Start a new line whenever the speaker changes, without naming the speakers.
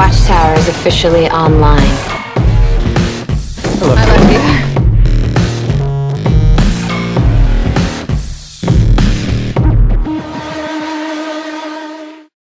Watchtower is officially online.